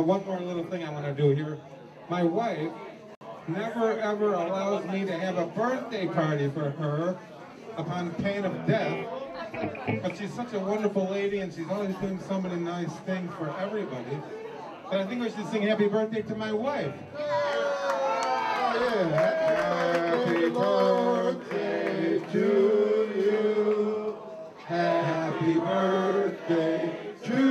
Now, one more little thing I want to do here. My wife never ever allows me to have a birthday party for her upon pain of death. But she's such a wonderful lady and she's always doing so many nice things for everybody. But I think we should sing happy birthday to my wife. Oh, yeah. Happy birthday to you. Happy birthday to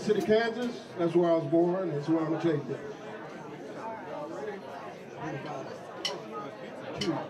Kansas City, Kansas. That's where I was born. That's where I'm going to take it. Thank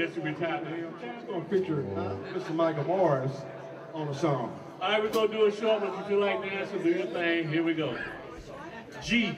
guess you retired. It's going to feature uh, Mr. Michael Morris on the song. All right, we're going to do a short one. If you like dancing, do your thing. Here we go. G.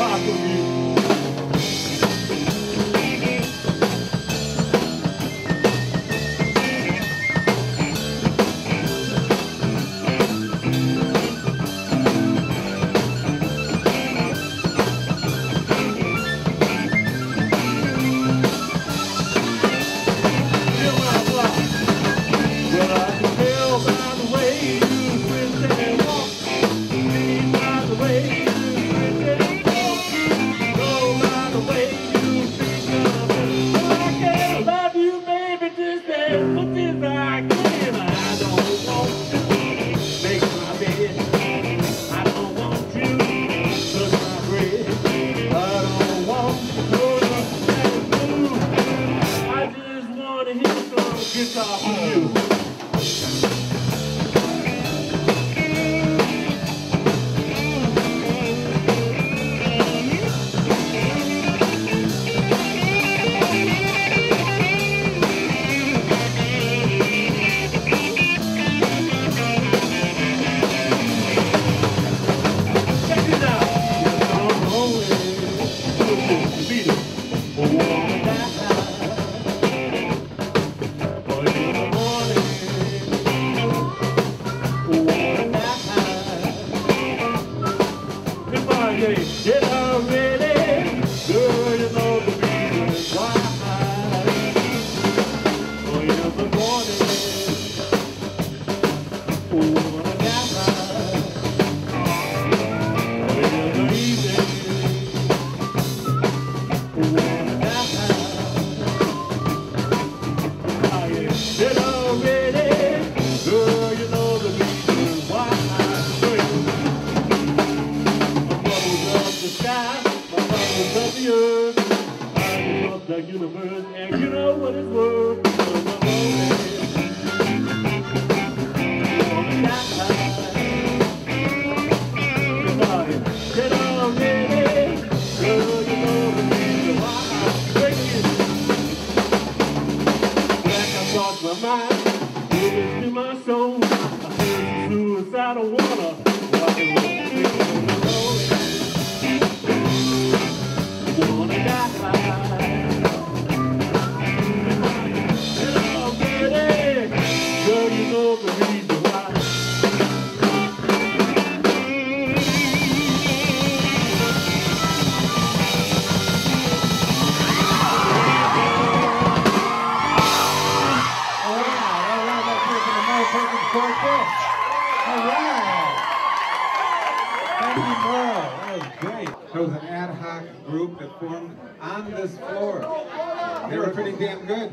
fato vivo. This floor. They were pretty damn good.